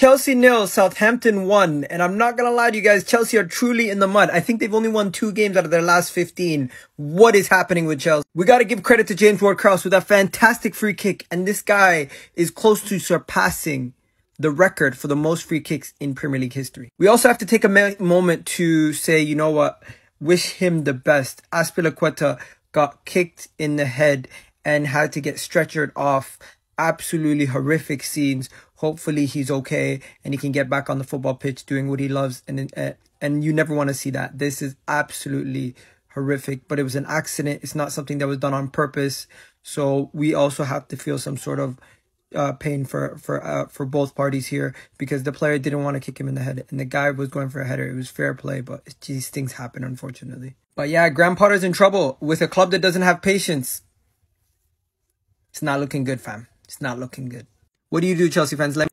Chelsea nil, Southampton one, and I'm not gonna lie to you guys, Chelsea are truly in the mud. I think they've only won two games out of their last 15. What is happening with Chelsea? We gotta give credit to James Ward-Prowse with that fantastic free kick, and this guy is close to surpassing the record for the most free kicks in Premier League history. We also have to take a moment to say, you know what, wish him the best. Azpilicueta got kicked in the head and had to get stretchered off absolutely horrific scenes. Hopefully he's okay and he can get back on the football pitch doing what he loves. And uh, and you never want to see that. This is absolutely horrific, but it was an accident. It's not something that was done on purpose. So we also have to feel some sort of uh, pain for for uh, for both parties here because the player didn't want to kick him in the head and the guy was going for a header. It was fair play, but these things happen unfortunately. But yeah, Graham Potter's in trouble with a club that doesn't have patience. It's not looking good, fam. It's not looking good. What do you do, Chelsea fans? Let